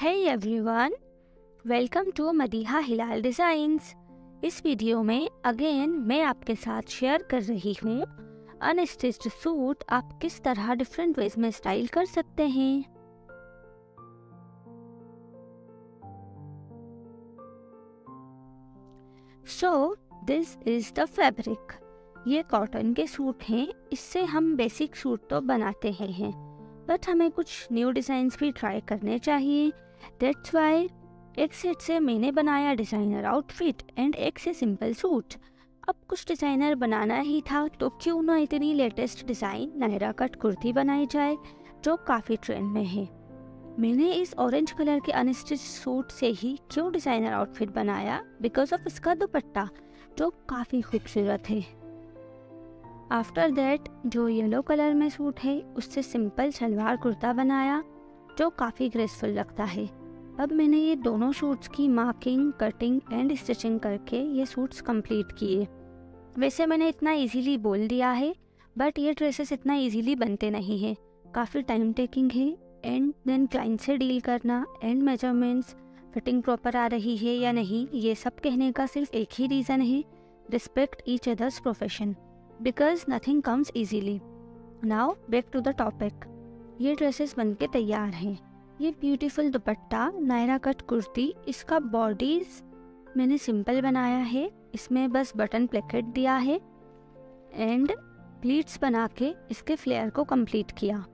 Hey everyone, welcome to Madiha Hilal designs इस video में again मैं आपके साथ शेयर कर रही हूँ अनस्टिच्ड सूट आप किस तरह डिफरेंट वेज में स्टाइल कर सकते हैं। So this is the fabric ये कॉटन के सूट हैं इससे हम बेसिक सूट तो बनाते ही हैं बट हमें कुछ न्यू डिज़ाइंस भी ट्राई करने चाहिए। दैट्स वाई एक सेट से मैंने बनाया डिज़ाइनर आउटफिट एंड एक से सिंपल सूट अब कुछ डिज़ाइनर बनाना ही था तो क्यों ना इतनी latest design Naira cut kurti बनाई जाए, जो काफ़ी ट्रेंड में है। मैंने इस ऑरेंज कलर के अनस्टिच सूट से ही क्यों डिज़ाइनर आउटफिट बनाया? बिकॉज़ ऑफ़ इसका दुपट्टा, जो काफ़ी खूबसूरत है। आफ्टर दैट जो येलो कलर में सूट है, उससे सिंपल सलवार कुर्ता बनाया। जो काफ़ी ग्रेसफुल लगता है। अब मैंने ये दोनों सूट्स की मार्किंग कटिंग एंड स्टिचिंग करके ये सूट्स कंप्लीट किए। वैसे मैंने इतना इजीली बोल दिया है बट ये ड्रेसेस इतना इजीली बनते नहीं हैं। काफ़ी टाइम टेकिंग है एंड देन क्लाइंट से डील करना एंड मेजरमेंट्स फिटिंग प्रॉपर आ रही है या नहीं, ये सब कहने का सिर्फ़ एक ही रीज़न है respect each others profession because nothing comes easily now back to the topic ये ड्रेसेस बन के तैयार हैं। ये ब्यूटीफुल दुपट्टा नायरा कट कुर्ती, इसका बॉडीज मैंने सिंपल बनाया है। इसमें बस बटन प्लेकेट दिया है एंड प्लीट्स बना के इसके फ्लेयर को कंप्लीट किया।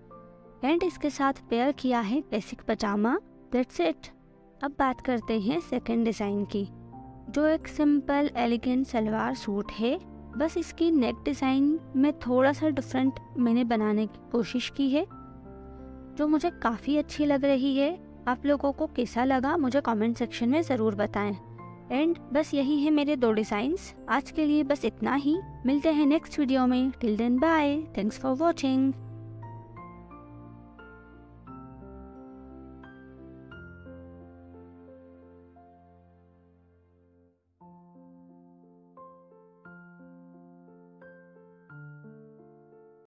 एंड इसके साथ पेयर किया है बेसिक पजामा दैट्स इट अब बात करते हैं सेकंड डिज़ाइन की। जो एक सिंपल एलिगेंट सलवार सूट है। बस इसकी नेक डिज़ाइन में थोड़ा सा डिफरेंट मैंने बनाने की कोशिश की है। जो मुझे काफ़ी अच्छी लग रही है। आप लोगों को कैसा लगा मुझे कमेंट सेक्शन में ज़रूर बताएँ। एंड बस यही है मेरे दो डिज़ाइंस आज के लिए बस इतना ही। मिलते हैं नेक्स्ट वीडियो में। Till then bye thanks for watching